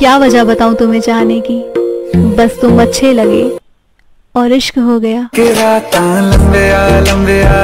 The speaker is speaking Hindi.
क्या वजह बताऊँ तुम्हें चाहने की? बस तुम अच्छे लगे और इश्क हो गया। लंबे आ लंबे आ